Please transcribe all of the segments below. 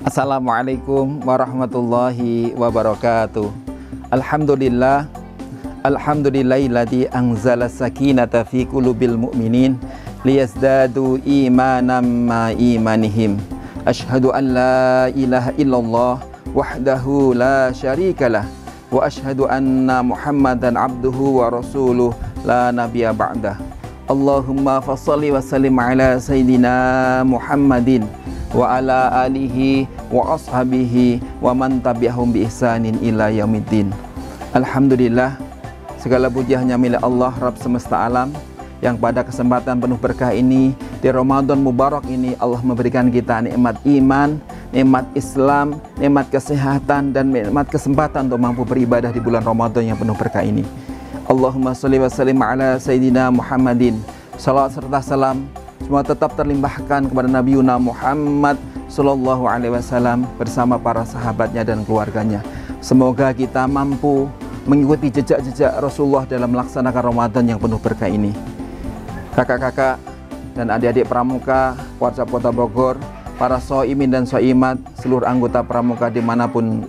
Assalamualaikum warahmatullahi wabarakatuh Alhamdulillah Alhamdulillahilladzi anzala sakinata fi qulubil mu'minin liyazdadu imanam ma imanihim Ashhadu an la ilaha illallah wahdahu la syarikalah wa ashhadu anna muhammadan abduhu wa rasuluh la nabiyya ba'dah Allahumma fassalli wa sallim ala sayyidina Muhammadin wa ala alihi wa ashabihi wa man tabi'ahum bi ihsanin ila yaumiddin. Alhamdulillah segala puji hanya milik Allah Rabb semesta alam yang pada kesempatan penuh berkah ini di Ramadan Mubarak ini Allah memberikan kita nikmat iman, nikmat Islam, nikmat kesehatan dan nikmat kesempatan untuk mampu beribadah di bulan Ramadan yang penuh berkah ini. Allahumma salli wa sallim ala Sayyidina Muhammadin. Salawat serta salam semua tetap terlimpahkan kepada Nabi Yuna Muhammad Sallallahu Alaihi Wasallam bersama para sahabatnya dan keluarganya. Semoga kita mampu mengikuti jejak-jejak Rasulullah dalam melaksanakan Ramadan yang penuh berkah ini. Kakak-kakak dan adik-adik pramuka, warga kota Bogor, para soimin dan soimat, seluruh anggota pramuka di mana pun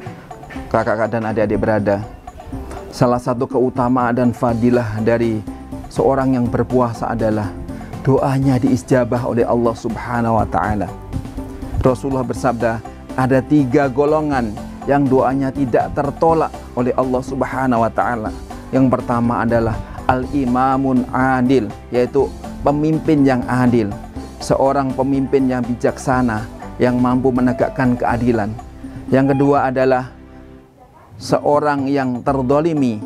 kakak-kakak dan adik-adik berada. Salah satu keutamaan dan fadilah dari seorang yang berpuasa adalah doanya diistijabah oleh Allah Subhanahu wa taala. Rasulullah bersabda, ada tiga golongan yang doanya tidak tertolak oleh Allah Subhanahu wa taala. Yang pertama adalah al-imamun adil, yaitu pemimpin yang adil. Seorang pemimpin yang bijaksana yang mampu menegakkan keadilan. Yang kedua adalah seorang yang terdolimi,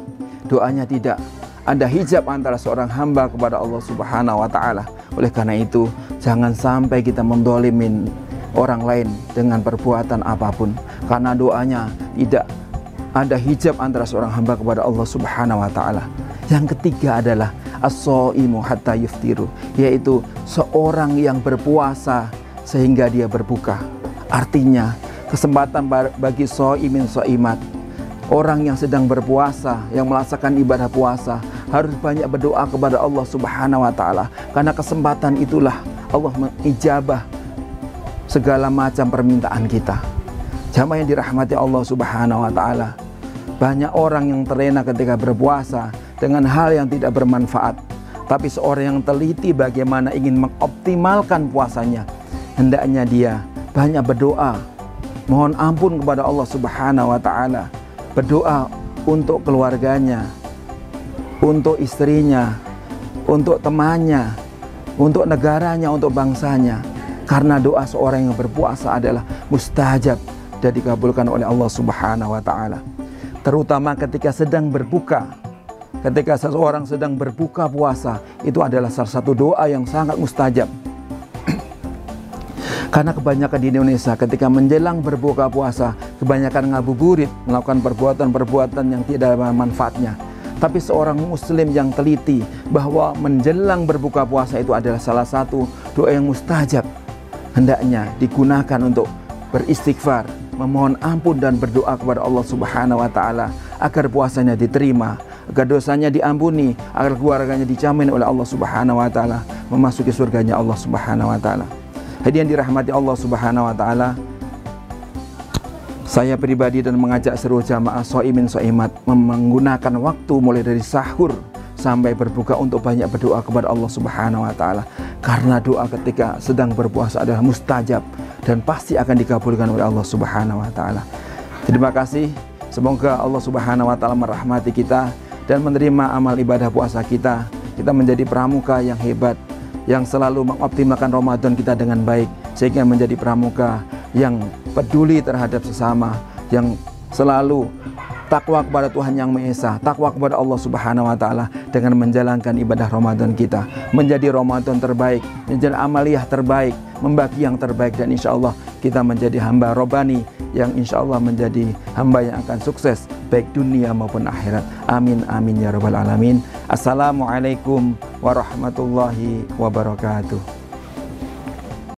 doanya tidak ada hijab antara seorang hamba kepada Allah Subhanahu wa taala. Oleh karena itu, jangan sampai kita mendolimin orang lain dengan perbuatan apa pun karena doanya tidak ada hijab antara seorang hamba kepada Allah Subhanahu wa taala. Yang ketiga adalah as-shaimu hatta yuftiru, yaitu seorang yang berpuasa sehingga dia berbuka. Artinya, kesempatan bagi shaimin shaimat orang yang sedang berpuasa, yang melaksanakan ibadah puasa, harus banyak berdoa kepada Allah Subhanahu wa taala karena kesempatan itulah Allah mengijabah segala macam permintaan kita. Jamaah yang dirahmati Allah Subhanahu wa taala. Banyak orang yang terlena ketika berpuasa dengan hal yang tidak bermanfaat. Tapi seorang yang teliti bagaimana ingin mengoptimalkan puasanya, hendaknya dia banyak berdoa, mohon ampun kepada Allah Subhanahu wa taala, berdoa untuk keluarganya, untuk istrinya, untuk temannya, untuk negaranya, untuk bangsanya. Karena doa seorang yang berpuasa adalah mustajab dan dikabulkan oleh Allah Subhanahu wa taala. Terutama ketika sedang berbuka. Ketika seseorang sedang berbuka puasa, itu adalah salah satu doa yang sangat mustajab. Karena kebanyakan di Indonesia ketika menjelang berbuka puasa, kebanyakan ngabuburit, melakukan perbuatan-perbuatan yang tidak ada manfaatnya tapi seorang muslim yang teliti bahwa menjelang berbuka puasa itu adalah salah satu doa yang mustajab. Hendaknya digunakan untuk beristighfar, memohon ampun dan berdoa kepada Allah Subhanahu wa taala agar puasanya diterima, agar dosanya diampuni, agar keluarganya dijamin oleh Allah Subhanahu wa taala memasuki surganya Allah Subhanahu wa taala. Hadirin dirahmati Allah Subhanahu wa taala, saya pribadi dan mengajak seluruh jamaah so'imin so'imat menggunakan waktu mulai dari sahur sampai berbuka untuk banyak berdoa kepada Allah Subhanahu wa taala. Karena doa ketika sedang berpuasa adalah mustajab dan pasti akan dikabulkan oleh Allah Subhanahu wa taala. Terima kasih. Semoga Allah Subhanahu wa taala merahmati kita dan menerima amal ibadah puasa kita. Kita menjadi pramuka yang hebat yang selalu mengoptimalkan Ramadan kita dengan baik sehingga menjadi pramuka yang peduli terhadap sesama, yang selalu takwa kepada Tuhan yang Maha Esa, takwa kepada Allah Subhanahu wa taala dengan menjalankan ibadah Ramadan kita, menjadi Ramadan terbaik, menjadi amaliyah terbaik, membagi yang terbaik dan insya Allah kita menjadi hamba robani yang insya Allah menjadi hamba yang akan sukses baik dunia maupun akhirat. Amin amin ya rabbal alamin. Assalamualaikum warahmatullahi wabarakatuh.